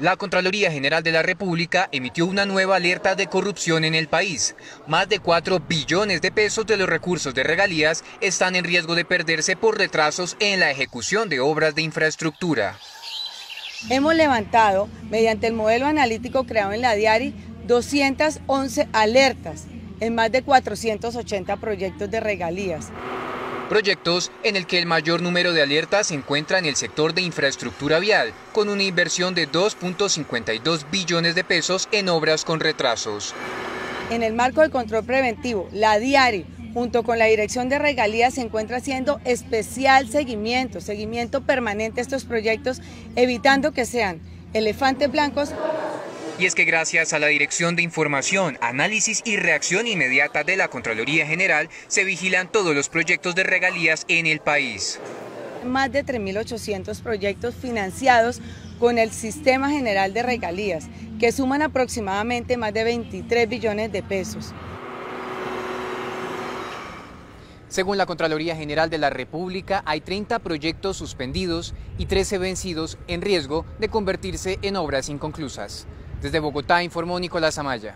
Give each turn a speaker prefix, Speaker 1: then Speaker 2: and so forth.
Speaker 1: La Contraloría General de la República emitió una nueva alerta de corrupción en el país. Más de 4 billones de pesos de los recursos de regalías están en riesgo de perderse por retrasos en la ejecución de obras de infraestructura.
Speaker 2: Hemos levantado, mediante el modelo analítico creado en la Diari, 211 alertas en más de 480 proyectos de regalías
Speaker 1: proyectos en el que el mayor número de alertas se encuentra en el sector de infraestructura vial, con una inversión de 2.52 billones de pesos en obras con retrasos.
Speaker 2: En el marco del control preventivo, la DIARI, junto con la Dirección de Regalías, se encuentra haciendo especial seguimiento, seguimiento permanente a estos proyectos, evitando que sean elefantes blancos
Speaker 1: y es que gracias a la Dirección de Información, Análisis y Reacción Inmediata de la Contraloría General, se vigilan todos los proyectos de regalías en el país.
Speaker 2: Más de 3.800 proyectos financiados con el Sistema General de Regalías, que suman aproximadamente más de 23 billones de pesos.
Speaker 1: Según la Contraloría General de la República, hay 30 proyectos suspendidos y 13 vencidos en riesgo de convertirse en obras inconclusas. Desde Bogotá informó Nicolás Amaya.